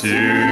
to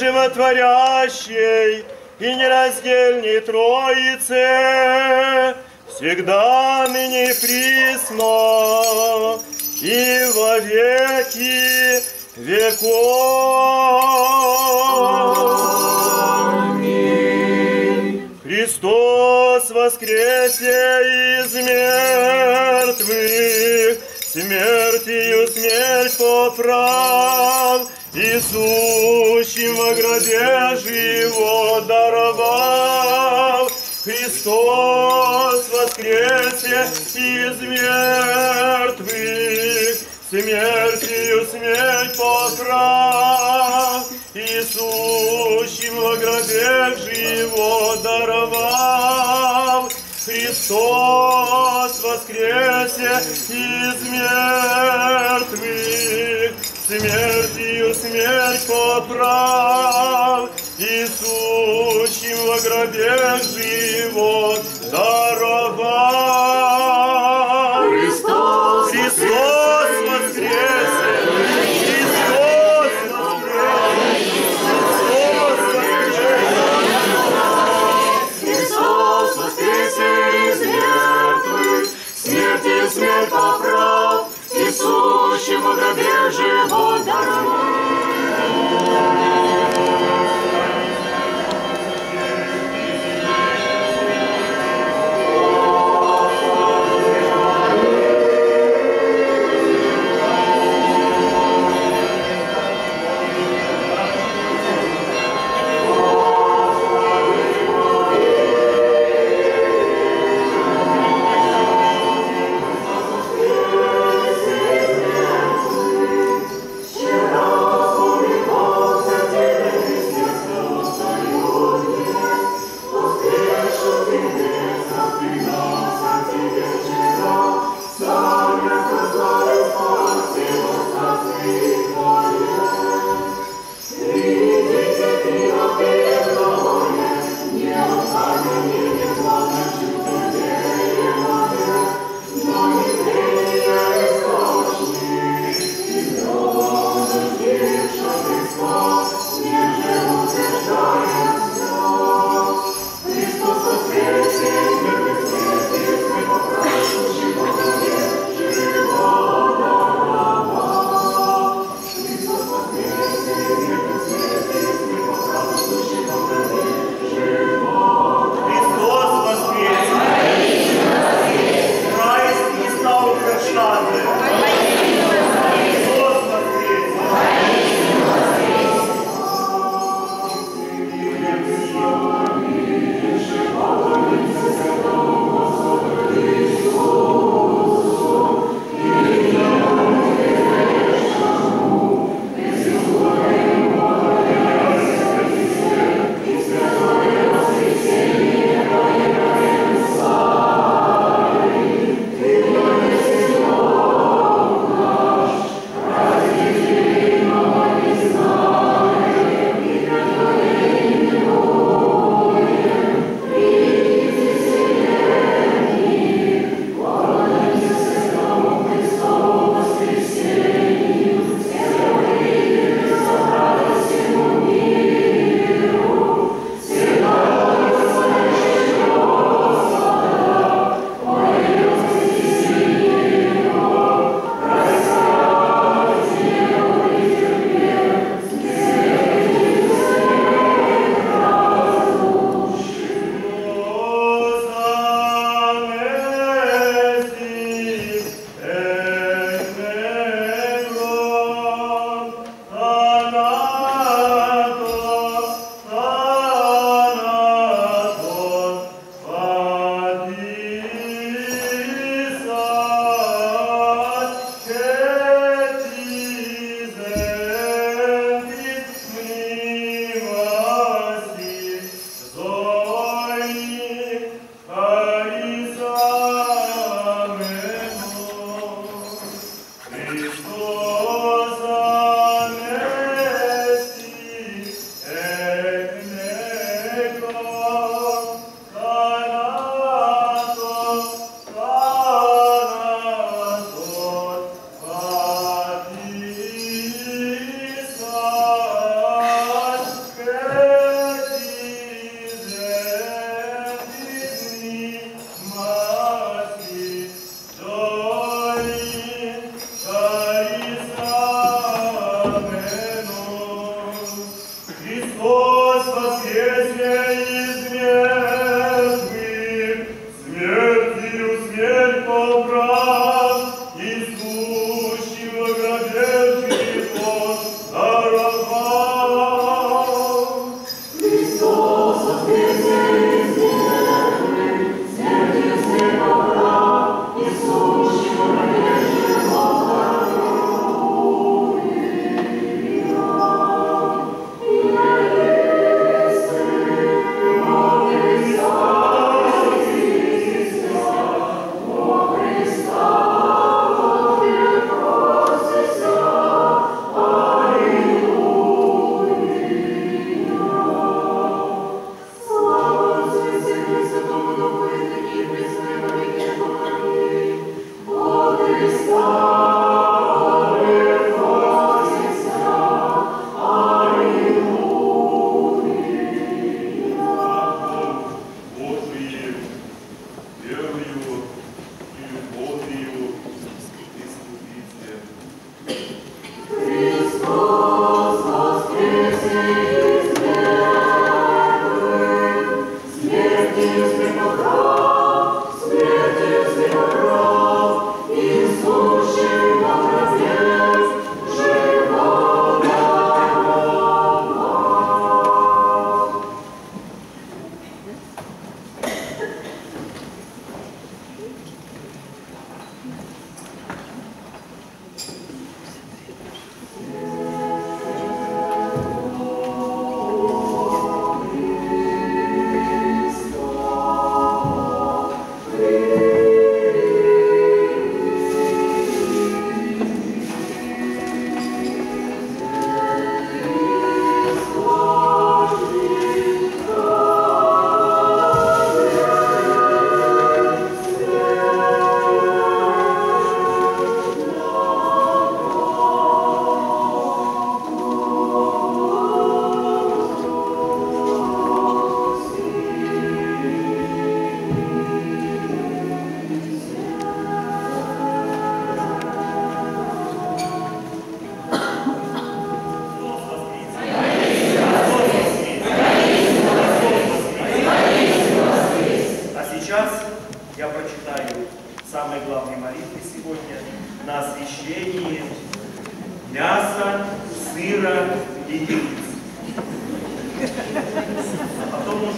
животворящей и нераздельней Троице, всегда ныне присно, и во веки веков. Христос воскресе из мертвых, смертью смерть поправ, и сущим во гробе живот даровал. Христос воскресе из мертвых, смертью смерть поправ, и сущим во гробе живот даровал. Христос воскресе из мертвых, смертью смерть поправ, и сущим во гробе живот даровал. Христос Христос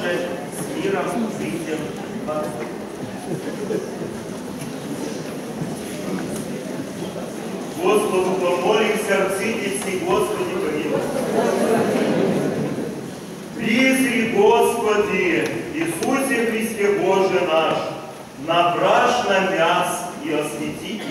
уже с миром выйдем в Господу помолимся, Арцидицы, Господи, помилуй. Призри, Господи, Иисусе Христе Боже наш, на брашно мяс и освети их,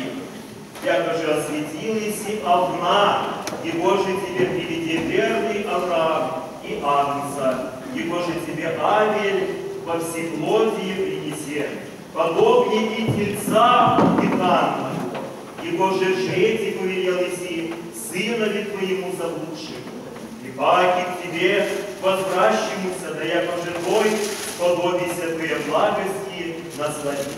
яко же осветил Иси овна, и Боже тебе приведи верный Авраам и Агнца, и Боже тебе Авель во всеплодие принесе, подобнее и тельца питанного, и Боже жрети повелел Иси, сынове твоему заблудшему, и паки к тебе возвращемся, да же твой сподобися твоей благости насладимся.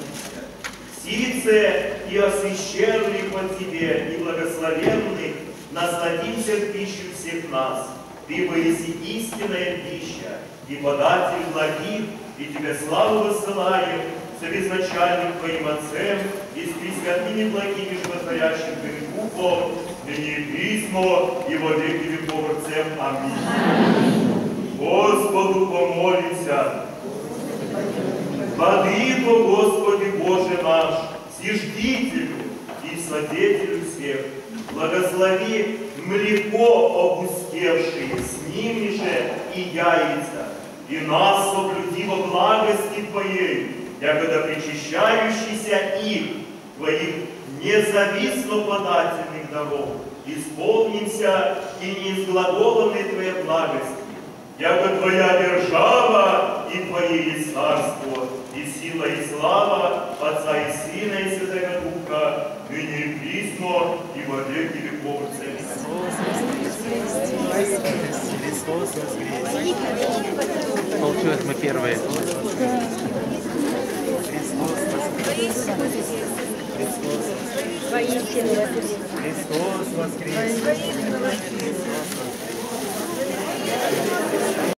Сице и освященных под тебе, и благословенных, насладимся в пищу всех нас. Ты поеси истинная пища, и податель благих, и тебе славу высылаем, с безначальным твоим Отцем, и с пресвятыми благими животворящим твоим Духом, ныне и присно, и во веки веков Отцем. Аминь. Господу помолимся. Владыко, Господи Боже наш, Всеждителю и Свидетелю всех, благослови млеко опустевшие, с ними же и яйца, и нас соблюди во благости Твоей, якогда причащающийся их, Твоих независно подательных даров, исполнимся и неизглаголанной Твоей благости, яко Твоя держава и есть царство, и сила и слава Отца и Сына и Святого Духа, ныне и присно, и во веки веков. Христос воскрес. Получилось мы первые. Христос воскрес. Христос воскрес. Христос воскрес.